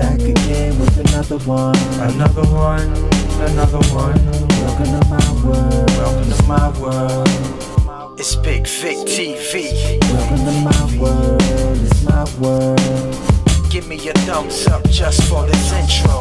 back again with another one. Another one, another one. Welcome to my world. Welcome to my world. It's Bigg Vic TV. Welcome to my world. It's my world. Give me a thumbs up just for this intro.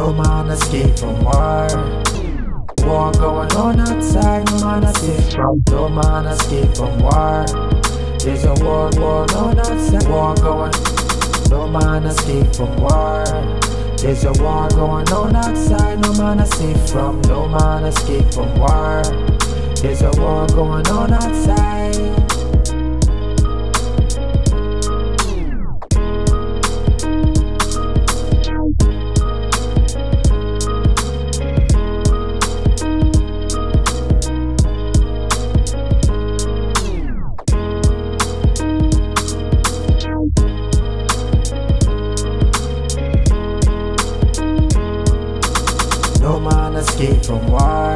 No man escape from war. War going on outside, no man escape from. No man escape from war. There's a war going on outside, war going. No man escape from war. There's a war going on outside, no man escape from. No man escape from war. There's a war going on outside. Escape from war.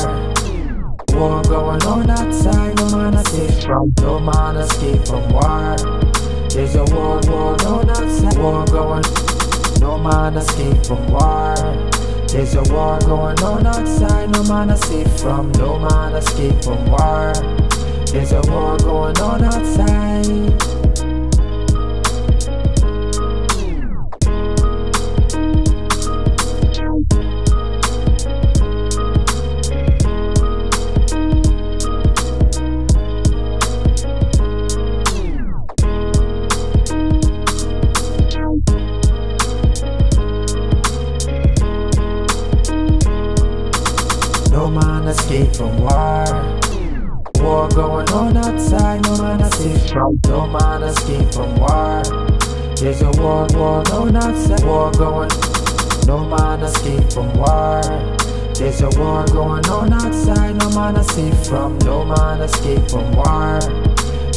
War going on outside, no man escape from. No man escape from war. There's a war, war going outside. War going. No man escape from war. There's a war going on outside, no man escape from. No man escape from war. There's a war going on outside. Escape from war. War going on outside, no man escape from. No man escape from war. There's a war, going outside, war going. No man escape from war. There's a war going on outside, no man escape from. No man escape from war.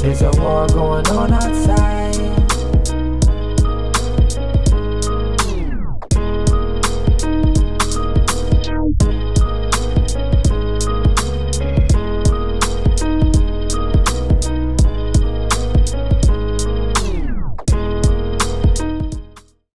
There's a war going on outside.